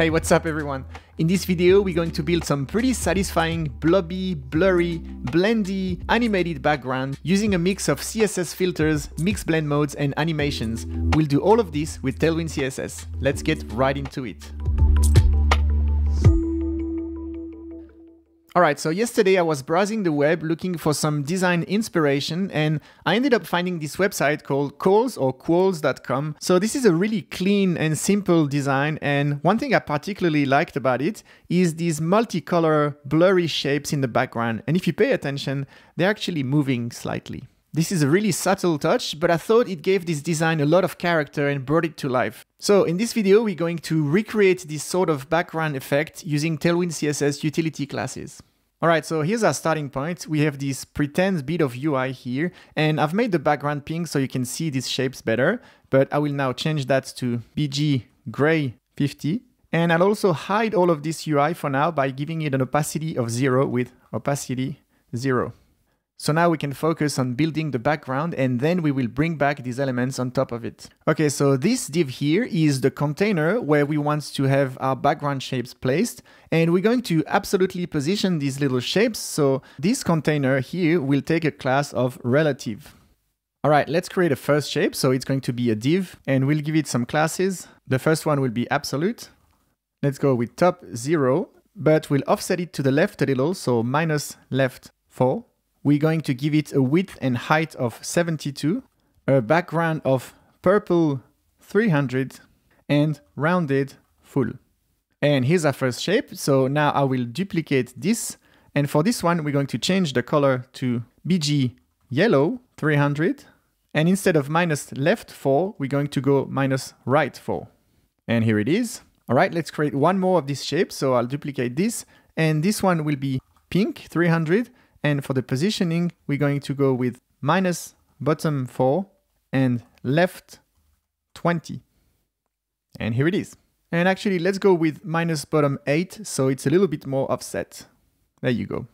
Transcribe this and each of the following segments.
Hey, what's up everyone? In this video, we're going to build some pretty satisfying, blobby, blurry, blendy, animated background using a mix of CSS filters, mix blend modes, and animations. We'll do all of this with Tailwind CSS. Let's get right into it. Alright, so yesterday I was browsing the web looking for some design inspiration and I ended up finding this website called Qoals or qoals.com. So this is a really clean and simple design and one thing I particularly liked about it is these multicolor blurry shapes in the background and if you pay attention, they're actually moving slightly. This is a really subtle touch, but I thought it gave this design a lot of character and brought it to life. So in this video, we're going to recreate this sort of background effect using Tailwind CSS utility classes. Alright, so here's our starting point. We have this pretend bit of UI here, and I've made the background pink so you can see these shapes better, but I will now change that to BG gray 50. And I'll also hide all of this UI for now by giving it an opacity of zero with opacity zero. So now we can focus on building the background and then we will bring back these elements on top of it. Okay, so this div here is the container where we want to have our background shapes placed. And we're going to absolutely position these little shapes. So this container here will take a class of relative. All right, let's create a first shape. So it's going to be a div and we'll give it some classes. The first one will be absolute. Let's go with top zero, but we'll offset it to the left a little. So minus left four we're going to give it a width and height of 72, a background of purple 300, and rounded full. And here's our first shape. So now I will duplicate this. And for this one, we're going to change the color to BG yellow 300. And instead of minus left 4, we're going to go minus right 4. And here it is. All right, let's create one more of this shape. So I'll duplicate this. And this one will be pink 300. And for the positioning, we're going to go with minus bottom 4 and left 20. And here it is. And actually, let's go with minus bottom 8, so it's a little bit more offset. There you go.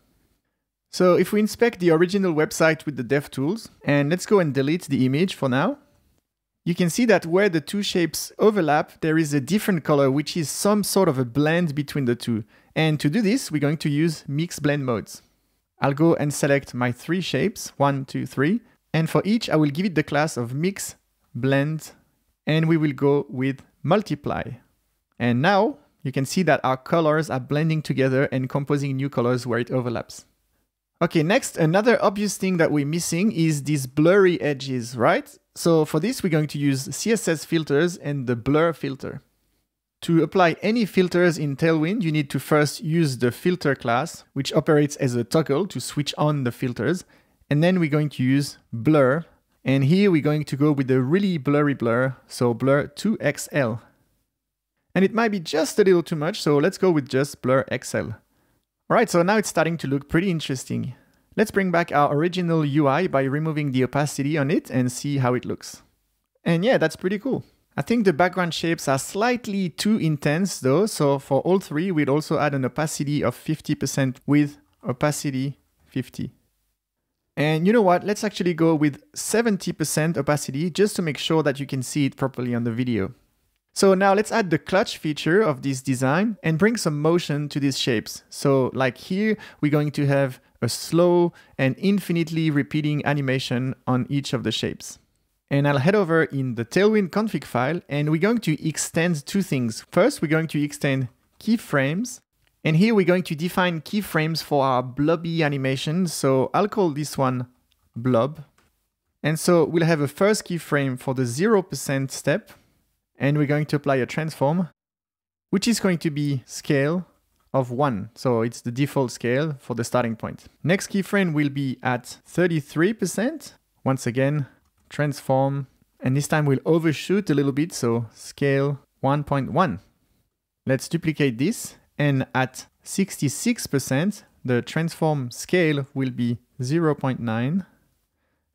So if we inspect the original website with the DevTools, and let's go and delete the image for now, you can see that where the two shapes overlap, there is a different color, which is some sort of a blend between the two. And to do this, we're going to use mix blend modes. I'll go and select my three shapes, one, two, three. And for each, I will give it the class of mix, blend, and we will go with multiply. And now you can see that our colors are blending together and composing new colors where it overlaps. Okay, next, another obvious thing that we're missing is these blurry edges, right? So for this, we're going to use CSS filters and the blur filter. To apply any filters in Tailwind, you need to first use the filter class, which operates as a toggle to switch on the filters. And then we're going to use blur. And here we're going to go with the really blurry blur, so blur 2XL. And it might be just a little too much, so let's go with just blur XL. Alright, so now it's starting to look pretty interesting. Let's bring back our original UI by removing the opacity on it and see how it looks. And yeah, that's pretty cool. I think the background shapes are slightly too intense though, so for all three, we'd also add an opacity of 50% with opacity 50. And you know what, let's actually go with 70% opacity just to make sure that you can see it properly on the video. So now let's add the clutch feature of this design and bring some motion to these shapes. So like here, we're going to have a slow and infinitely repeating animation on each of the shapes. And I'll head over in the Tailwind config file and we're going to extend two things. First, we're going to extend keyframes. And here we're going to define keyframes for our blobby animation. So I'll call this one blob. And so we'll have a first keyframe for the 0% step. And we're going to apply a transform, which is going to be scale of 1. So it's the default scale for the starting point. Next keyframe will be at 33%. Once again, transform, and this time we'll overshoot a little bit, so scale 1.1. Let's duplicate this, and at 66%, the transform scale will be 0.9,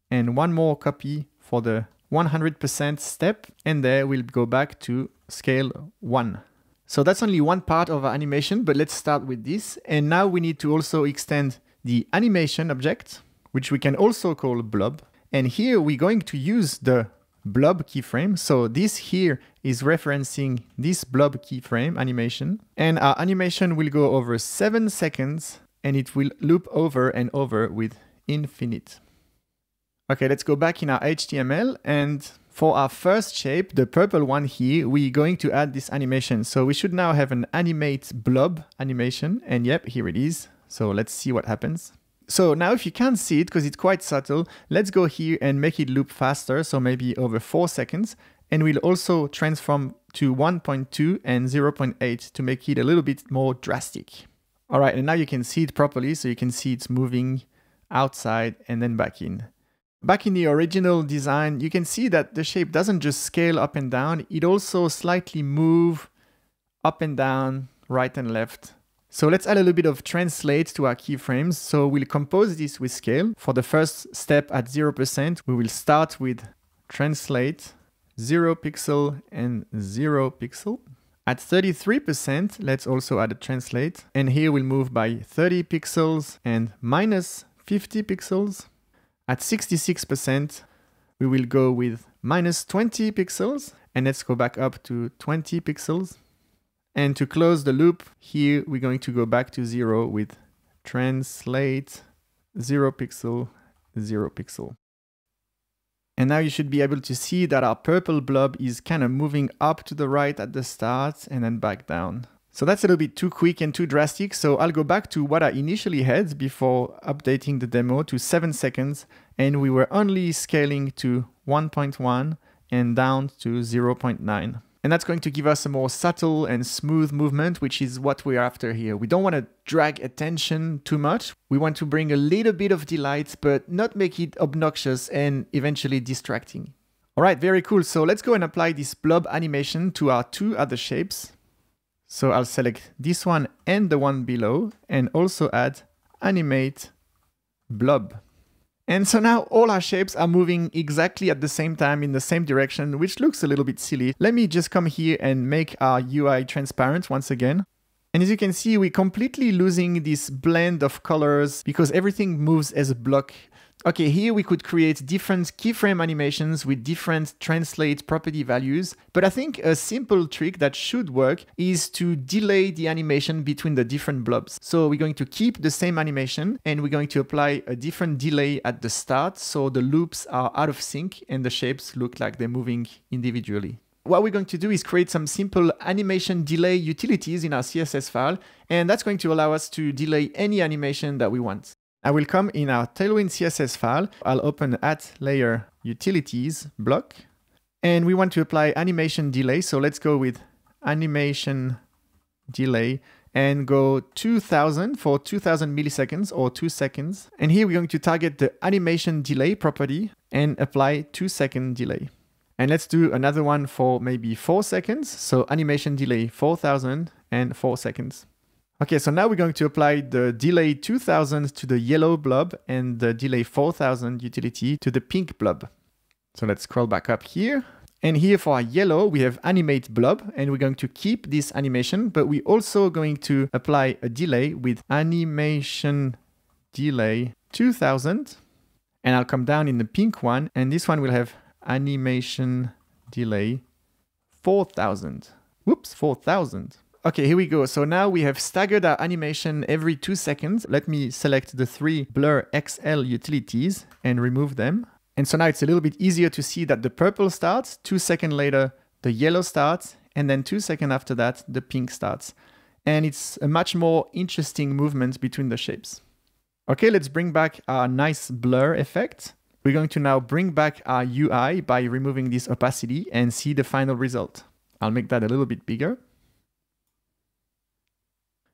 and one more copy for the 100% step, and there we'll go back to scale 1. So that's only one part of our animation, but let's start with this. And now we need to also extend the animation object, which we can also call blob. And here we're going to use the blob keyframe. So this here is referencing this blob keyframe animation. And our animation will go over seven seconds and it will loop over and over with infinite. Okay, let's go back in our HTML and for our first shape, the purple one here, we're going to add this animation. So we should now have an animate blob animation and yep, here it is. So let's see what happens. So now if you can't see it because it's quite subtle, let's go here and make it loop faster. So maybe over four seconds. And we'll also transform to 1.2 and 0.8 to make it a little bit more drastic. All right, and now you can see it properly. So you can see it's moving outside and then back in. Back in the original design, you can see that the shape doesn't just scale up and down, it also slightly move up and down, right and left, so let's add a little bit of translate to our keyframes. So we'll compose this with scale. For the first step at 0%, we will start with translate 0 pixel and 0 pixel. At 33%, let's also add a translate. And here we'll move by 30 pixels and minus 50 pixels. At 66%, we will go with minus 20 pixels. And let's go back up to 20 pixels. And to close the loop, here we're going to go back to zero with translate zero pixel, zero pixel. And now you should be able to see that our purple blob is kind of moving up to the right at the start and then back down. So that's a little bit too quick and too drastic. So I'll go back to what I initially had before updating the demo to seven seconds. And we were only scaling to 1.1 and down to 0.9. And that's going to give us a more subtle and smooth movement, which is what we're after here. We don't want to drag attention too much. We want to bring a little bit of delight, but not make it obnoxious and eventually distracting. All right, very cool. So let's go and apply this blob animation to our two other shapes. So I'll select this one and the one below and also add animate blob. And so now all our shapes are moving exactly at the same time in the same direction, which looks a little bit silly. Let me just come here and make our UI transparent once again. And as you can see, we're completely losing this blend of colors because everything moves as a block. Okay, here we could create different keyframe animations with different translate property values, but I think a simple trick that should work is to delay the animation between the different blobs. So we're going to keep the same animation and we're going to apply a different delay at the start. So the loops are out of sync and the shapes look like they're moving individually what we're going to do is create some simple animation delay utilities in our CSS file, and that's going to allow us to delay any animation that we want. I will come in our Tailwind CSS file. I'll open at layer utilities block. And we want to apply animation delay. So let's go with animation delay and go 2000 for 2000 milliseconds or two seconds. And here we're going to target the animation delay property and apply two second delay. And let's do another one for maybe four seconds. So animation delay 4000 and four seconds. Okay, so now we're going to apply the delay 2000 to the yellow blob and the delay 4000 utility to the pink blob. So let's scroll back up here. And here for our yellow, we have animate blob, and we're going to keep this animation, but we're also going to apply a delay with animation delay 2000. And I'll come down in the pink one, and this one will have animation delay 4000. Whoops, 4000. Okay, here we go. So now we have staggered our animation every two seconds. Let me select the three Blur XL utilities and remove them. And so now it's a little bit easier to see that the purple starts, two seconds later, the yellow starts, and then two seconds after that, the pink starts. And it's a much more interesting movement between the shapes. Okay, let's bring back our nice blur effect. We're going to now bring back our UI by removing this opacity and see the final result. I'll make that a little bit bigger.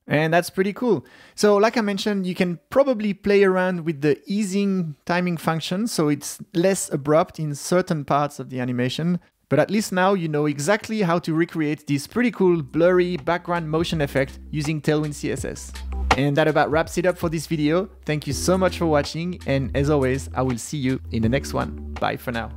And that's pretty cool. So like I mentioned, you can probably play around with the easing timing function so it's less abrupt in certain parts of the animation. But at least now you know exactly how to recreate this pretty cool blurry background motion effect using Tailwind CSS. And that about wraps it up for this video. Thank you so much for watching and as always, I will see you in the next one. Bye for now.